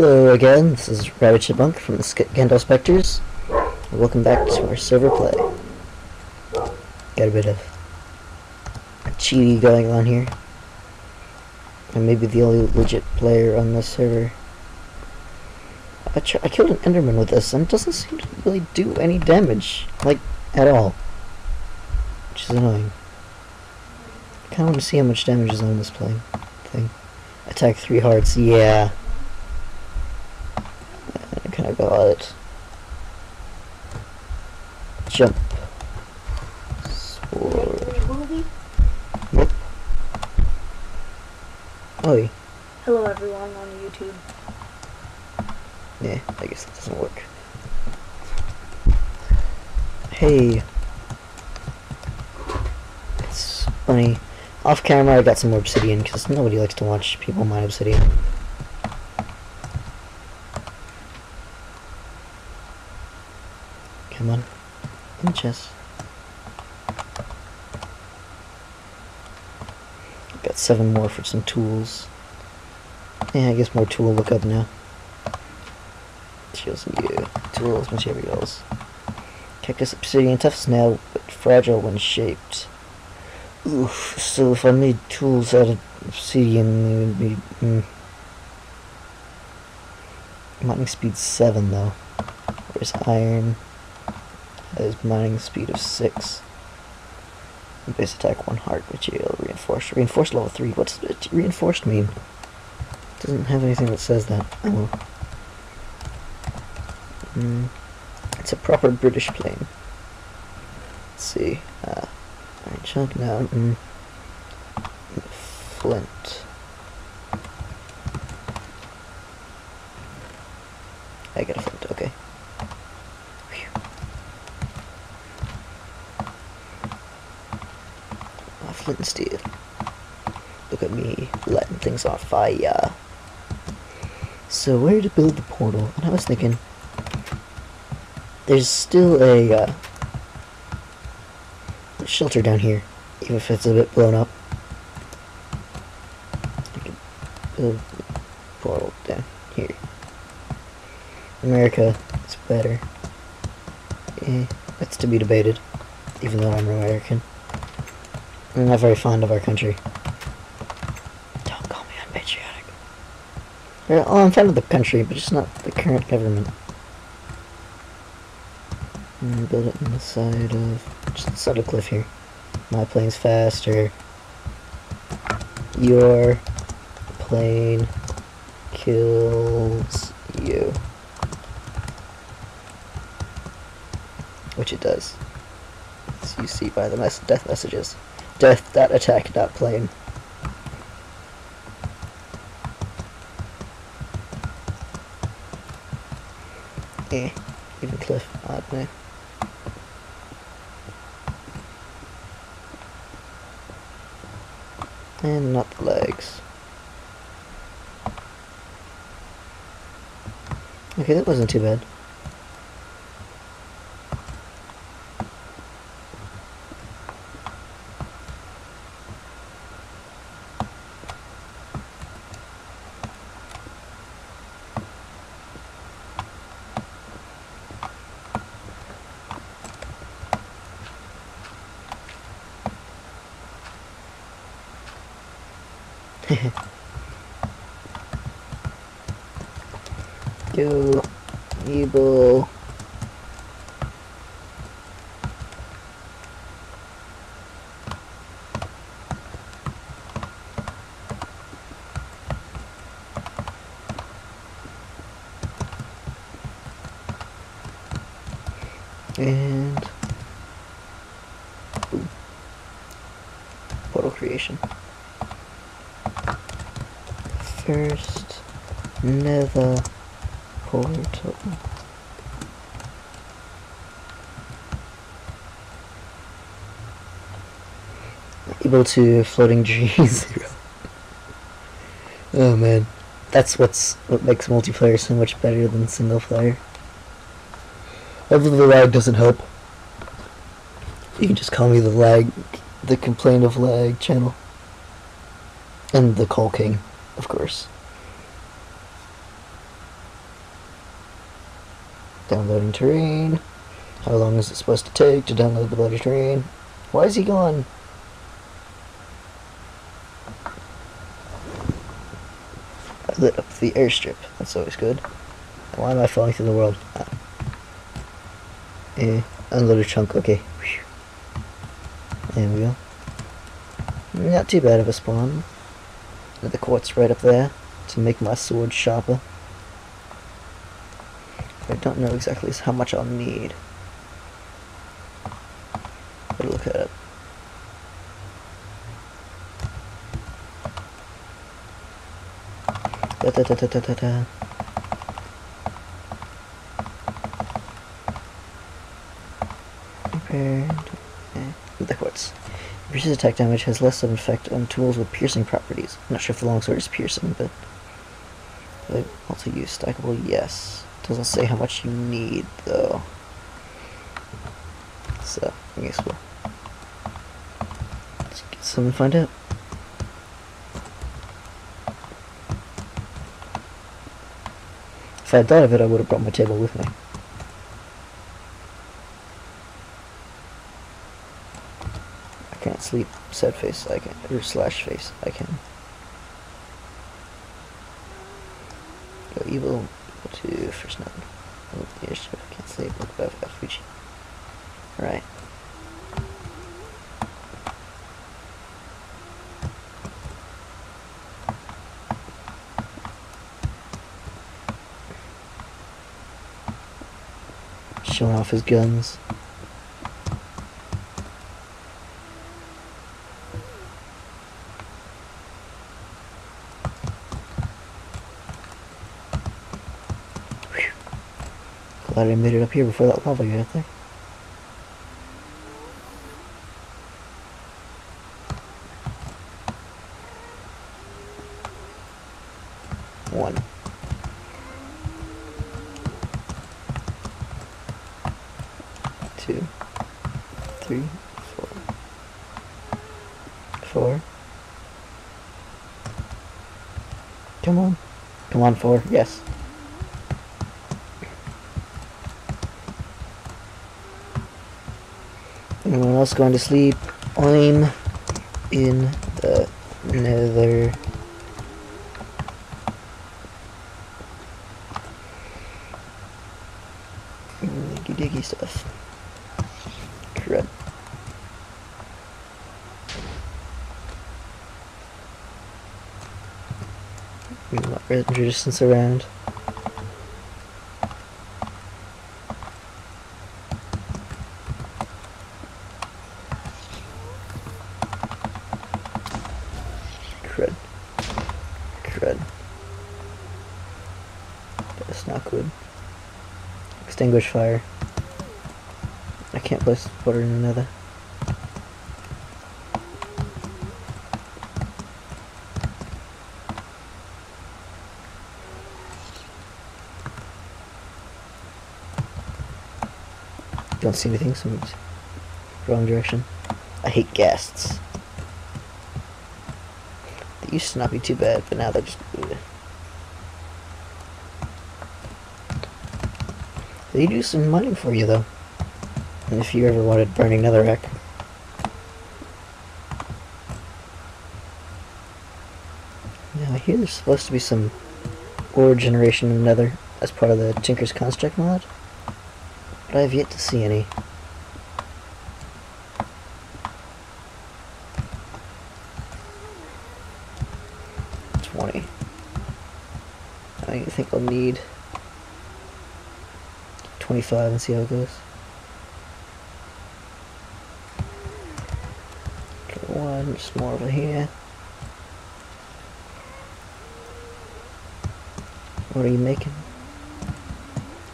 Hello again, this is Rabid Chipmunk from the Kendov Spectres. Welcome back to our server play. Got a bit of cheaty going on here. I may be the only legit player on this server. I, I killed an Enderman with this and it doesn't seem to really do any damage. Like, at all. Which is annoying. I kinda want to see how much damage is on this play thing. Attack three hearts, yeah. I kind of got it. Jump. Sword. Nope. Oi. Hello everyone on YouTube. Yeah, I guess that doesn't work. Hey. It's funny. Off camera, I got some more obsidian because nobody likes to watch people mine obsidian. Come on. In the chest. Got seven more for some tools. Yeah, I guess more tool look up now. Materials you. Tools, materials. Cactus obsidian tough now, but fragile when shaped. Oof, so if I made tools out of obsidian, it would be... Mm. Mining speed 7, though. Where's iron? Has mining speed of 6. And base attack 1 heart, material, reinforced. Reinforced level 3. What's reinforced mean? Doesn't have anything that says that. Oh. Mm, it's a proper British plane. Let's see. Uh, iron chunk now. Mm, flint. I got a flint. Okay. Phew. Look at me letting things on fire. So where to build the portal? And I was thinking, there's still a uh, shelter down here, even if it's a bit blown up. I could build a portal down here. America is better. Eh, that's to be debated, even though I'm American. I'm not very fond of our country. Don't call me unpatriotic. Oh, I'm fond of the country, but just not the current government. And build it on the side of just the side of the cliff here. My plane's faster. Your plane kills you. Which it does. As you see by the mess death messages. Death that attack that plane. Eh, even cliff, I don't know. And not the legs. Okay, that wasn't too bad. Yo, evil. And portal creation. First, nether portal. Able to floating G zero. oh man, that's what's what makes multiplayer so much better than single player. Although the lag doesn't help. You can just call me the lag, the complaint of lag channel. And the Coal King, of course. Downloading terrain. How long is it supposed to take to download the bloody terrain? Why is he gone? I lit up the airstrip. That's always good. Why am I falling through the world? Ah. Eh, unload chunk. Okay. There we go. Not too bad of a spawn. The quartz right up there to make my sword sharper. I don't know exactly how much I'll need. Better look at it. Da da da da da da da. Okay. Quartz. Attack damage has less of an effect on tools with piercing properties. I'm not sure if the longsword is piercing, but but multi-use stackable, yes. Doesn't say how much you need though. So I guess we'll let's get some and find out. If I had thought of it, I would have brought my table with me. Can't sleep. Sad face. I can. Or slash face. I can. Go evil. Go to first airship. I can't sleep. Look above Fuji. Right. Showing off his guns. Glad I made it up here before that lava got there. One. Two. Three. Four. Four. Come on. Come on, four. Yes. Anyone else going to sleep? I'm in the nether. Diggy stuff. Crud. Not resistance around. Crud. Crud. That's not good. Extinguish fire. I can't place water in another. Don't see anything, so wrong direction. I hate ghasts. Used to not be too bad, but now they're just. ugh. They do some mining for you though. And if you ever wanted burning netherrack. Now I hear there's supposed to be some ore generation in nether as part of the Tinker's Construct mod. But I have yet to see any. Twenty. I think I'll need 25 and see how it goes. Get one, just more over here. What are you making?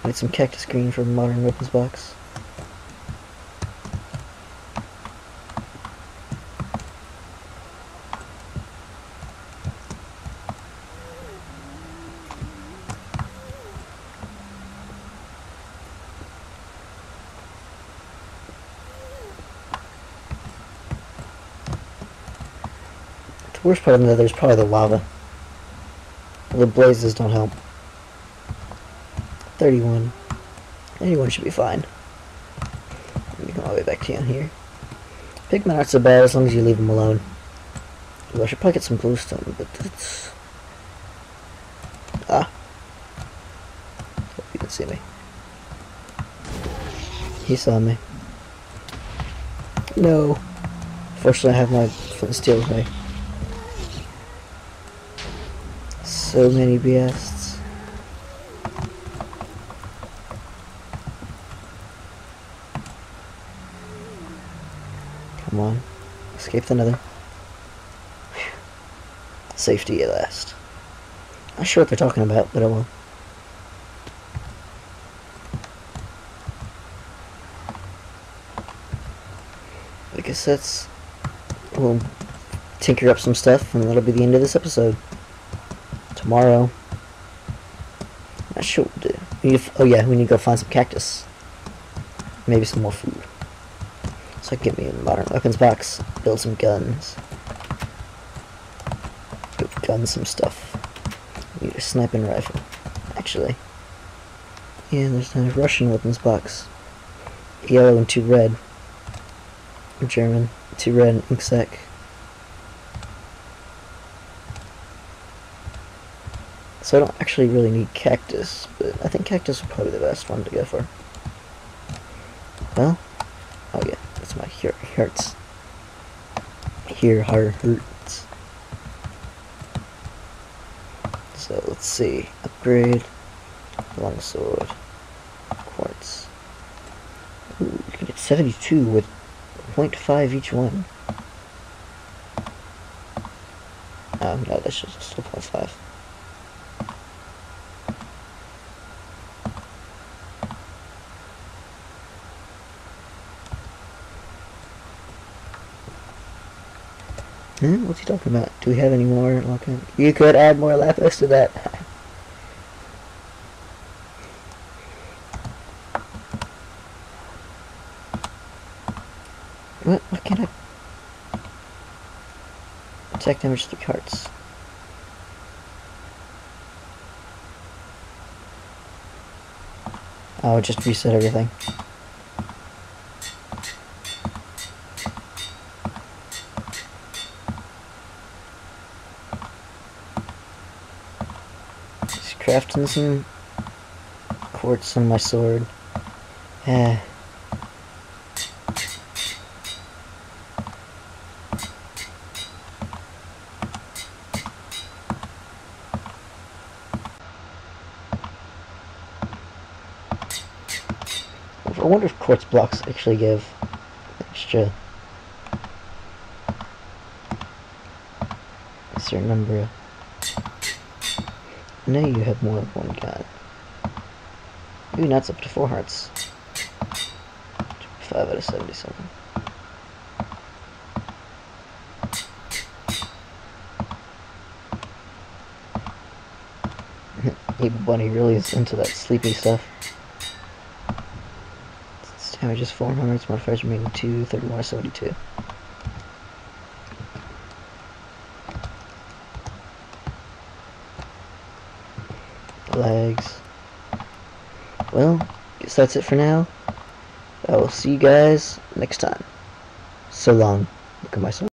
Need some cactus green for modern weapons box. Worst part of the nether is probably the lava. The blazes don't help. 31. Anyone should be fine. Let me go all the way back down here. Pigmen aren't so bad as long as you leave them alone. Ooh, I should probably get some glowstone, but it's... Ah. Hope you can see me. He saw me. No. Fortunately, I have my flint steel with me. So many beasts. Come on. Escape the nether. Whew. Safety at last. Not sure what they're talking about, but I won't. I guess that's... We'll tinker up some stuff, and that'll be the end of this episode. Tomorrow. Not sure what we'll do. We need to, oh yeah, we need to go find some cactus. Maybe some more food. So I can get me a modern weapons box, build some guns. Go gun some stuff. Need a sniping rifle. Actually. Yeah, there's a Russian weapons box. Yellow and two red. German, two red ink sac. So I don't actually really need cactus, but I think cactus is probably the best one to go for. Well, oh yeah, that's my here hurts. Here heart hurts. So let's see, upgrade, longsword, quartz. Ooh, you can get 72 with 0.5 each one. Oh, no, that's just still 0.5. Hmm, what's he talking about? Do we have any more? Okay. You could add more lapis to that. What? What can I? Attack damage the carts. Oh, just reset everything. Just crafting some quartz on my sword. Eh. I wonder if quartz blocks actually give extra a certain number of... No, you have more than one god. Ooh, that's up to four hearts. Five out of seventy-seven. Evil Bunny really is into that sleepy stuff. Damage is 400, its modifiers remaining 2, 31 72. Legs. Well, guess that's it for now. I will see you guys next time. So long. Look at my son.